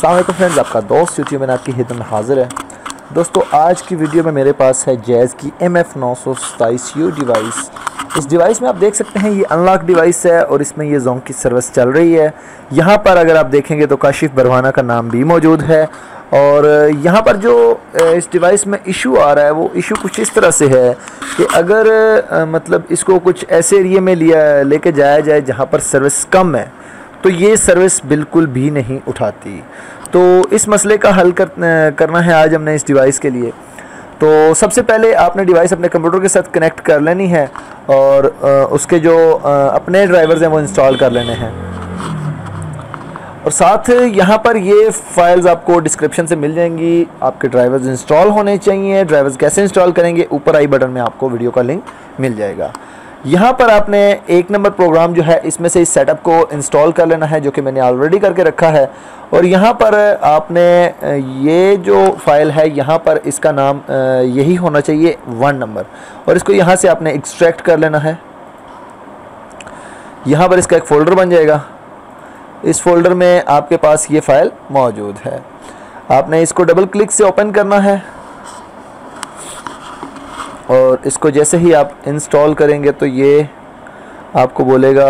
अल्लाम friends, आपका दोस्त YouTube में आपकी हिदम हाजिर है। दोस्तों, आज की वीडियो में मेरे पास है जैज़ की एम एफ़ नौ सौ सताईस यू डिवाइस इस डिवाइस में आप देख सकते हैं, ये अनलॉक डिवाइस है और इसमें ये जोंग की सर्विस चल रही है। यहाँ पर अगर आप देखेंगे तो काशिफ बरवाना का नाम भी मौजूद है। और यहाँ पर जो इस डिवाइस में इशू आ रहा है, वो इशू कुछ इस तरह से है कि अगर मतलब इसको कुछ ऐसे एरिए में लिया, लेके जाया जाए जहाँ पर सर्विस कम है तो ये सर्विस बिल्कुल भी नहीं उठाती। तो इस मसले का हल कर, करना है आज हमने इस डिवाइस के लिए। तो सबसे पहले आपने डिवाइस अपने कंप्यूटर के साथ कनेक्ट कर लेनी है और उसके जो अपने ड्राइवर्स हैं वो इंस्टॉल कर लेने हैं। और साथ यहाँ पर ये फाइल्स आपको डिस्क्रिप्शन से मिल जाएँगी। आपके ड्राइवर्स इंस्टॉल होने चाहिए। ड्राइवर्स कैसे इंस्टॉल करेंगे? ऊपर आई बटन में आपको वीडियो का लिंक मिल जाएगा। यहाँ पर आपने एक नंबर प्रोग्राम जो है, इसमें से इस सेटअप को इंस्टॉल कर लेना है, जो कि मैंने ऑलरेडी करके रखा है। और यहाँ पर आपने ये जो फ़ाइल है, यहाँ पर इसका नाम यही होना चाहिए वन नंबर और इसको यहाँ से आपने एक्सट्रैक्ट कर लेना है। यहाँ पर इसका एक फ़ोल्डर बन जाएगा। इस फोल्डर में आपके पास ये फ़ाइल मौजूद है। आपने इसको डबल क्लिक से ओपन करना है। इसको जैसे ही आप इंस्टॉल करेंगे तो ये आपको बोलेगा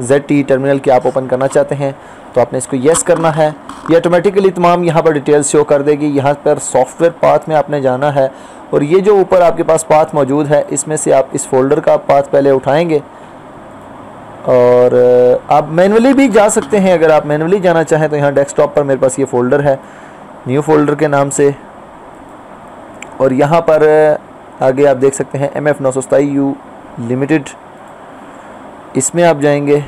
जेड टी टर्मिनल की आप ओपन करना चाहते हैं। तो आपने इसको येस करना है। ये ऑटोमेटिकली तमाम यहाँ पर डिटेल्स शो कर देगी। यहाँ पर सॉफ्टवेयर पाथ में आपने जाना है और ये जो ऊपर आपके पास पाथ मौजूद है, इसमें से आप इस फोल्डर का पाथ पहले उठाएँगे। और आप मैनुअली भी जा सकते हैं। अगर आप मैनुअली जाना चाहें तो यहाँ डेस्कटॉप पर मेरे पास ये फ़ोल्डर है न्यू फोल्डर के नाम से। और यहाँ पर आगे आप देख सकते हैं एम एफ़ नौ सौ यू लिमिटेड इसमें आप जाएँगे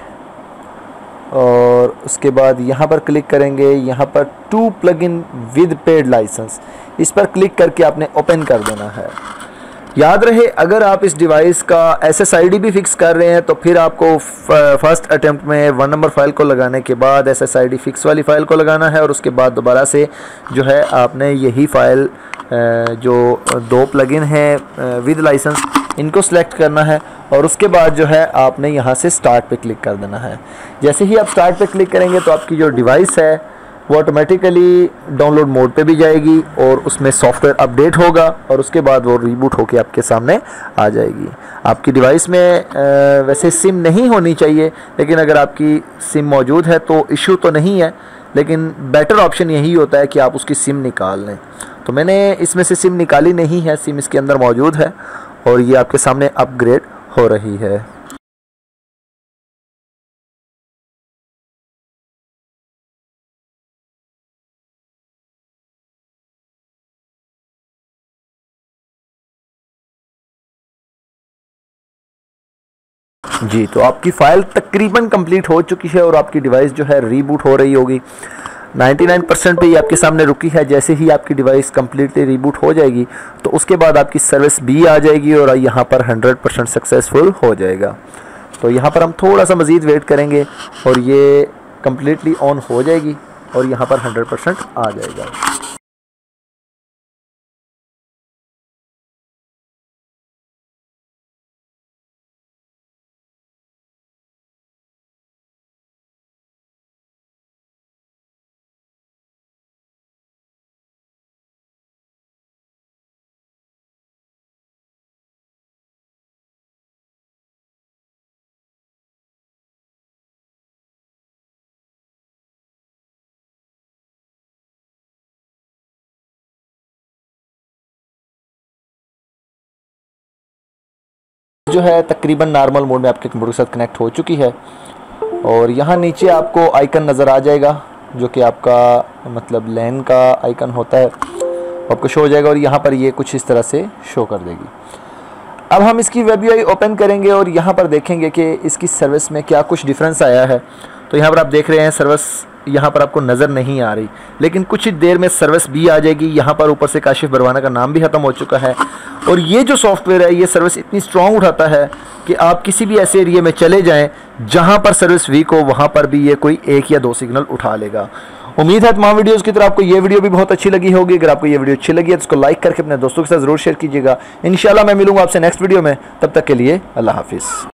और उसके बाद यहाँ पर क्लिक करेंगे, यहाँ पर to plug in with paid licence इस पर क्लिक करके आपने ओपन कर देना है। याद रहे, अगर आप इस डिवाइस का एस एस आई डी भी फिक्स कर रहे हैं तो फिर आपको फ़र्स्ट अटैम्प्ट में वन नंबर फ़ाइल को लगाने के बाद S S I D fix वाली फ़ाइल को लगाना है और उसके बाद दोबारा से जो है आपने यही फ़ाइल जो दो प्लगइन हैं विद लाइसेंस इनको सिलेक्ट करना है और उसके बाद जो है आपने यहाँ से स्टार्ट पे क्लिक कर देना है। जैसे ही आप स्टार्ट पे क्लिक करेंगे तो आपकी जो डिवाइस है, वो ऑटोमेटिकली डाउनलोड मोड पे भी जाएगी और उसमें सॉफ्टवेयर अपडेट होगा और उसके बाद वो रीबूट होकर आपके सामने आ जाएगी। आपकी डिवाइस में वैसे सिम नहीं होनी चाहिए, लेकिन अगर आपकी सिम मौजूद है तो इशू तो नहीं है, लेकिन बेटर ऑप्शन यही होता है कि आप उसकी सिम निकाल लें। तो मैंने इसमें से सिम निकाली नहीं है, सिम इसके अंदर मौजूद है और ये आपके सामने अपग्रेड हो रही है। जी तो आपकी फ़ाइल तकरीबन कंप्लीट हो चुकी है और आपकी डिवाइस जो है रीबूट हो रही होगी। 99 परसेंट पर आपके सामने रुकी है। जैसे ही आपकी डिवाइस कम्प्लीटली रिबूट हो जाएगी तो उसके बाद आपकी सर्विस भी आ जाएगी और यहाँ पर 100 परसेंट सक्सेसफुल हो जाएगा। तो यहाँ पर हम थोड़ा सा मज़ीद वेट करेंगे और ये कम्प्लीटली ऑन हो जाएगी और यहाँ पर 100 परसेंट आ जाएगा। जो है तकरीबन नॉर्मल मोड में आपके कंप्यूटर के साथ कनेक्ट हो चुकी है। और यहाँ नीचे आपको आइकन नज़र आ जाएगा, जो कि आपका मतलब लैन का आइकन होता है। आपको शो हो जाएगा और यहाँ पर ये कुछ इस तरह से शो कर देगी। अब हम इसकी वेब यू ओपन करेंगे और यहाँ पर देखेंगे कि इसकी सर्विस में क्या कुछ डिफरेंस आया है। तो यहाँ पर आप देख रहे हैं सर्विस यहाँ पर आपको नज़र नहीं आ रही। लेकिन कुछ ही देर में सर्विस भी आ जाएगी। यहाँ पर ऊपर से काशिफ बरवाना का नाम भी ख़त्म हो चुका है। और ये जो सॉफ्टवेयर है, ये सर्विस इतनी स्ट्रांग उठाता है कि आप किसी भी ऐसे एरिए में चले जाएँ, जहाँ पर सर्विस वीक हो, वहाँ पर भी ये कोई एक या दो सिग्नल उठा लेगा। उम्मीद है तमाम वीडियोज़ की तरह आपको ये वीडियो भी बहुत अच्छी लगी होगी। अगर आपको ये वीडियो अच्छी लगी है तो इसको लाइक करके अपने दोस्तों के साथ ज़रूर शेयर कीजिएगा। इन मैं मिलूँगा आपसे नेक्स्ट वीडियो में। तब तक के लिए अल्लाह हाफिज़।